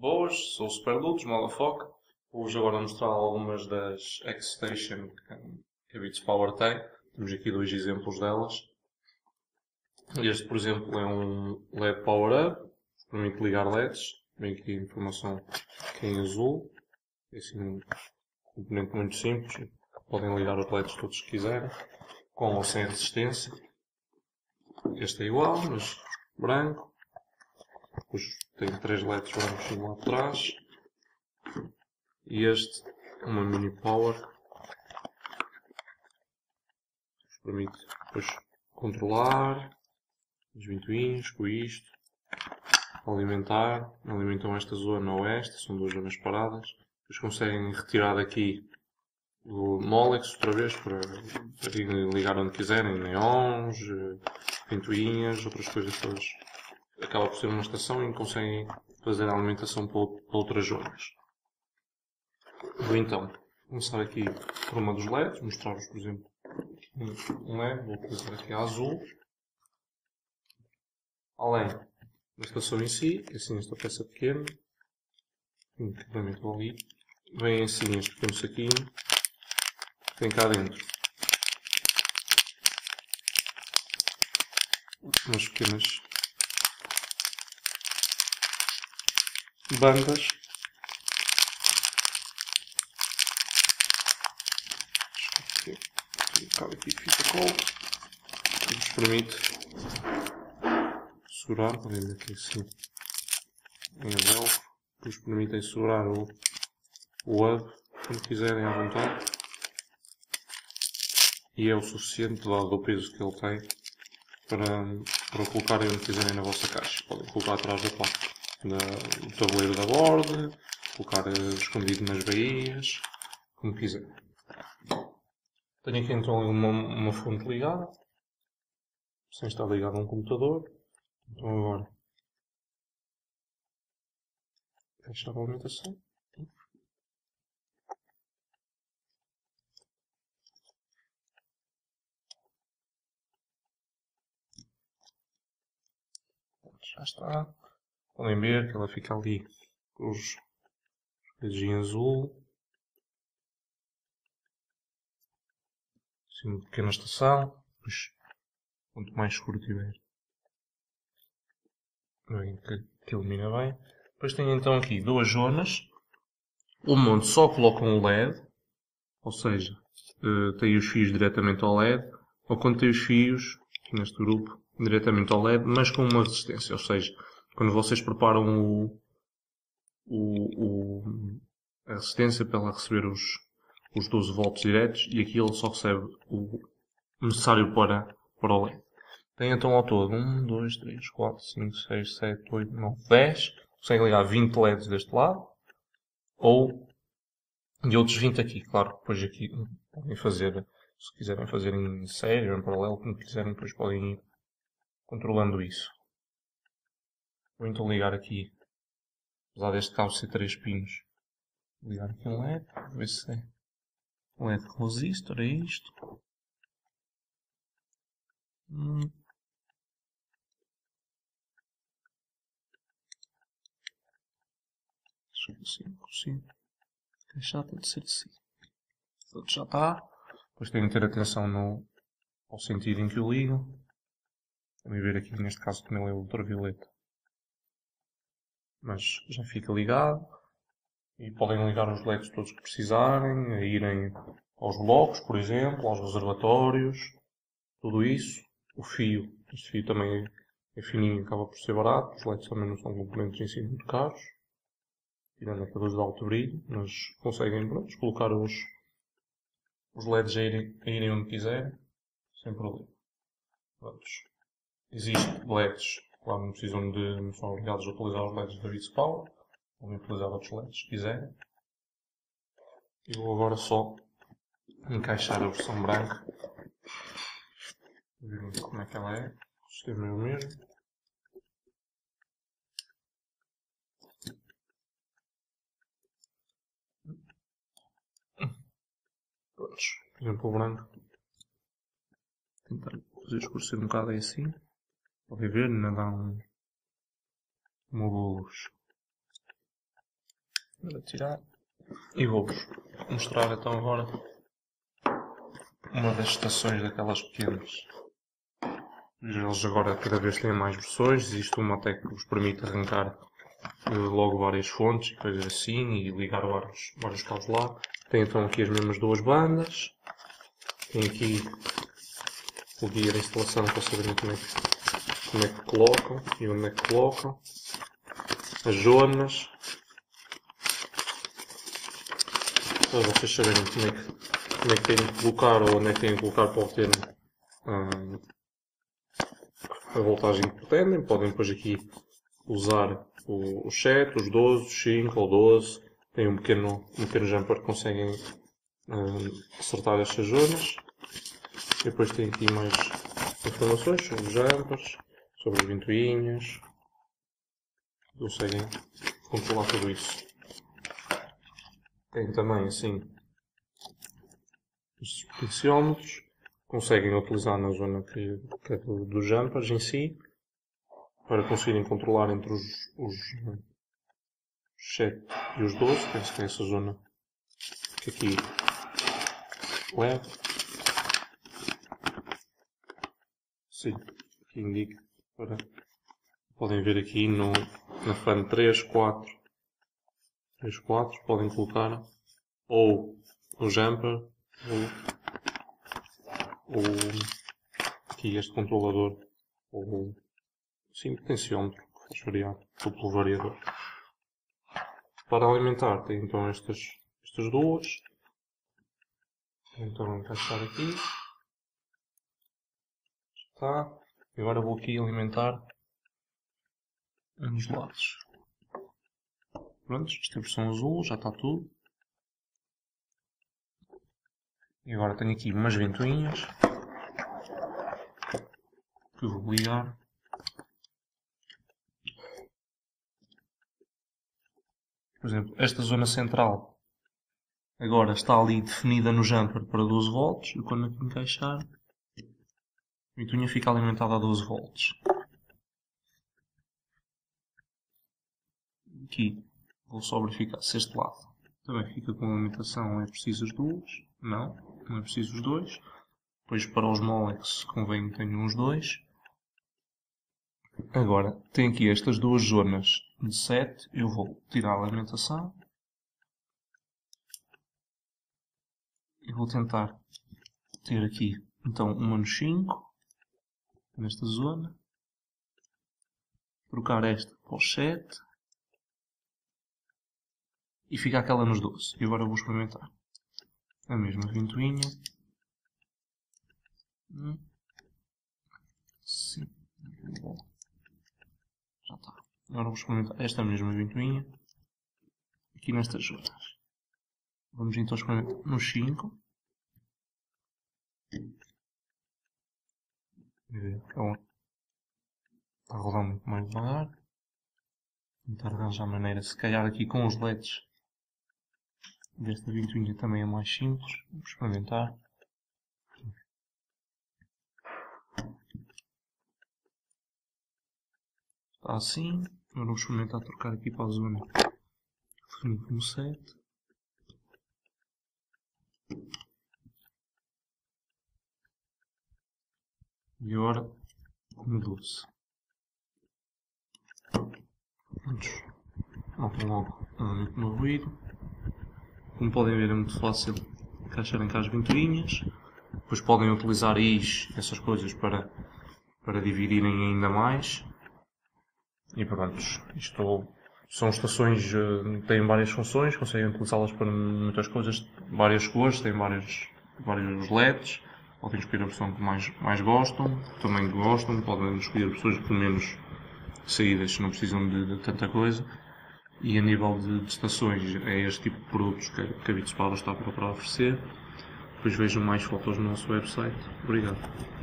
Boas, sou o Superlux, Malafoca. Vou-vos agora mostrar algumas das X-Station que a Beats Power tem. Temos aqui dois exemplos delas. Este, por exemplo, é um LED Power Up, permite ligar LEDs. Vem aqui a informação que é em azul. É assim um componente muito simples. Podem ligar os LEDs todos que quiserem, com ou sem resistência. Este é igual, mas branco. Tem três LEDs brancos lá atrás. E este, uma mini power. Que permite depois controlar as ventoinhas com isto. Alimentar. Alimentam esta zona ou esta, são duas zonas paradas. Depois conseguem retirar daqui do Molex outra vez para, para ligar onde quiserem, neons, ventoinhas, outras coisas todas. Acaba por ser uma estação e conseguem fazer a alimentação para outras zonas. Vou então começar aqui por uma dos LEDs, mostrar-vos, por exemplo, um LED, vou utilizar aqui a azul. Além da estação em si, assim esta peça pequena, equipamento ali, vem assim este pequeno saquinho, tem cá dentro umas pequenas bandas. Que nos permite segurar, ver aqui assim em velcro, que nos permitem segurar o, o hub quando quiserem à vontade. E é o suficiente dado o peso que ele tem para, para colocarem onde quiserem na vossa caixa. Podem colocar atrás da placa, no tabuleiro da borda, colocar escondido nas baías, como quiserem. Tenho aqui então uma, uma fonte ligada, sem estar ligado a um computador. Então agora fechar a alimentação. já está. Podem ver que ela fica ali com os em azul. Assim, uma pequena estação. Pois, quanto mais escuro tiver, que, que ilumina bem. Depois tenho então aqui duas zonas. Uma onde só colocam o LED, ou seja, uh, tem os fios diretamente ao LED, ou quando tem os fios, neste grupo, diretamente ao LED, mas com uma resistência. Ou seja, quando vocês preparam o, o, o, a resistência para ela receber os, os 12 volts diretos e aqui ele só recebe o necessário para, para o LED. Tem então ao todo 1, 2, 3, 4, 5, 6, 7, 8, 9, 10. Conseguem ligar 20 LEDs deste lado. Ou e outros 20 aqui. Claro, depois aqui podem fazer, se quiserem fazer em série ou em paralelo, como quiserem, depois podem ir controlando isso. Vou então ligar aqui, apesar deste cabo ser 3 pinos, vou ligar aqui um LED, ver se é um LED resistor, é isto. Hum. Eu se consigo deixar tudo ser assim. Tudo já está. Depois tenho que ter atenção no, ao sentido em que o ligo. Podem ver aqui neste caso não é ultravioleta. Mas já fica ligado. E podem ligar os LEDs todos que precisarem, a irem aos blocos, por exemplo, aos reservatórios, tudo isso. O fio, este fio também é fininho acaba por ser barato, os LEDs também não são componentes em si muito caros, tirando aqueles de alto brilho, mas conseguem pronto, colocar os, os LEDs a irem, a irem onde quiserem, sem problema. Existem LEDs, claro, não precisam de, são obrigados a utilizar os LEDs da Beats Power, podem utilizar outros LEDs se quiserem. E vou agora só encaixar a versão branca. Ver como é que ela é. O sistema é o mesmo. Prontos. Por exemplo, o branco. Tentar fazer escurecer um bocado assim. Podem ver, ainda dá um, luz. Para tirar. E vou-vos mostrar então agora uma das estações daquelas pequenas. Eles agora cada vez têm mais versões, existe uma até que vos permite arrancar uh, logo várias fontes e coisas assim e ligar vários, vários cabos lá. Tem então aqui as mesmas duas bandas. Tem aqui o guia de instalação para saberem como é que, como é que colocam e onde é que colocam. As zonas. Para vocês saberem como é que, como é que têm de colocar ou onde é que têm de colocar para obter hum, a voltagem que pretendem. Podem depois aqui usar o, o 7, os 12, os 5 ou 12. Tem um pequeno, um pequeno jumper que conseguem hum, acertar estas zonas. Depois tem aqui mais informações sobre os jumpers, sobre as ventoinhas. Conseguem controlar tudo isso. Tem também assim os potenciómetros. Conseguem utilizar na zona que, que é do, dos jumpers em si. Para conseguirem controlar entre os, os, os 7 e os 12. Penso que é essa zona que aqui leva. Sim, aqui indica para. Podem ver aqui no, na fan 3, 4. 3, 4. Podem colocar ou o jumper ou, ou aqui este controlador ou sim, potenciómetro faz variar duplo variador. Para alimentar tem então estas, estas duas. Então encaixar aqui. Tá. Agora vou aqui alimentar uns lados. Prontos, esta é versão azul, já está tudo. E agora tenho aqui umas ventoinhas que vou ligar. Por exemplo, esta zona central agora está ali definida no jumper para 12 volts e quando aqui encaixar a fica alimentada a 12 volts. Aqui vou só verificar se este lado também fica com alimentação, é preciso as duas, não, não é preciso os dois. Depois para os Molex convém que tenham os dois. Agora, tem aqui estas duas zonas de 7, eu vou tirar a alimentação. E vou tentar ter aqui, então, uma no 5, nesta zona. Trocar esta para os 7. E fica aquela nos 12. E agora vou experimentar. A mesma ventoinha. Hum. Sim. Já está. Agora vou experimentar esta mesma ventoinha. Aqui nestas zonas. Vamos então experimentar nos 5. Então, está a rodar muito mais devagar. Tentar arranjar maneira, se calhar aqui com os LEDs desta ventoinha também é mais simples. Vamos experimentar. Está assim. Agora vou experimentar trocar aqui para a zona definida como 7. E agora como 12. Prontos. Notam logo um no ruído. Como podem ver é muito fácil encaixarem cá as ventoinhas. Depois podem utilizar is, essas coisas para, para dividirem ainda mais. E pronto, isto são estações, uh, têm várias funções, conseguem utilizá-las para muitas coisas, várias cores, têm vários, vários LEDs, podem escolher a versão que mais, mais gostam, também gostam, podem escolher versões com menos saídas, não precisam de, de tanta coisa. E a nível de, de, estações, é este tipo de produtos que, que a Bitspada está para oferecer. Depois vejam mais fotos no nosso website. Obrigado.